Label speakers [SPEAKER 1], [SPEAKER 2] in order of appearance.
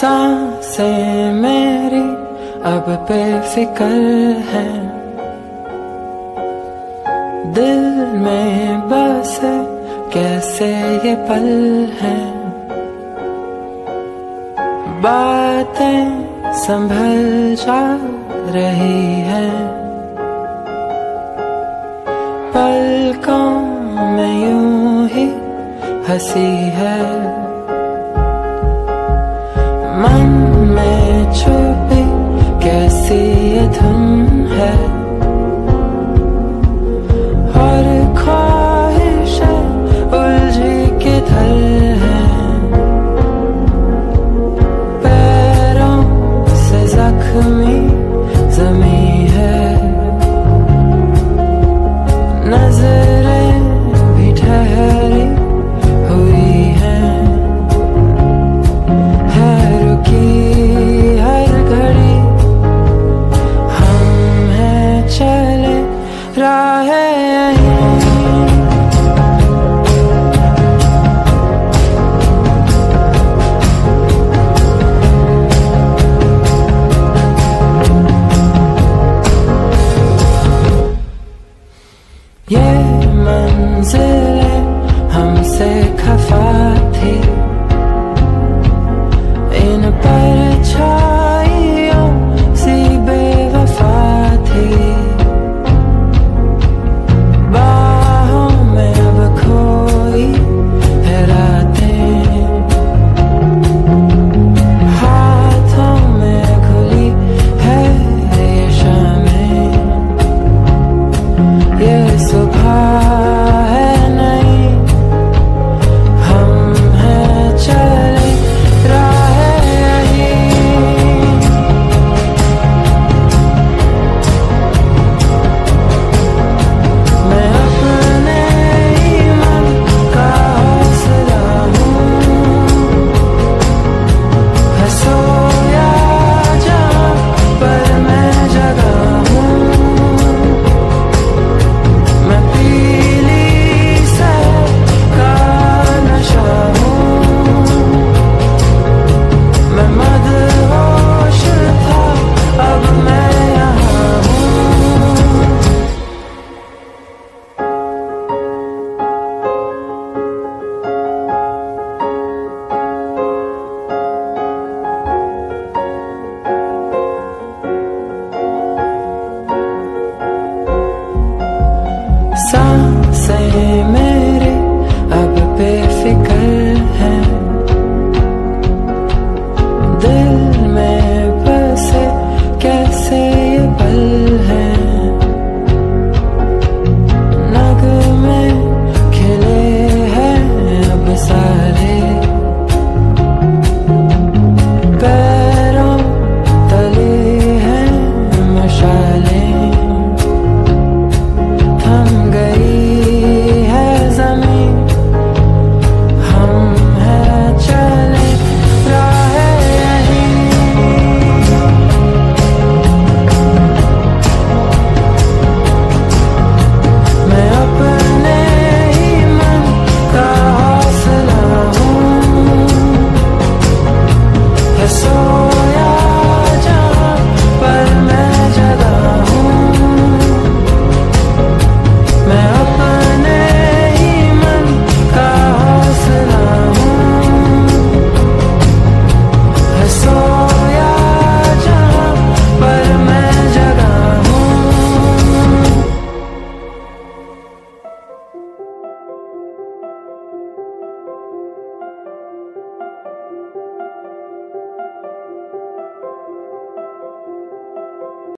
[SPEAKER 1] साँसें मेरी अब बेफिकर है। दिल में बस कैसे ये पल है। बातें संभल जा रही है। पलकों में यूँ ही हँसी है।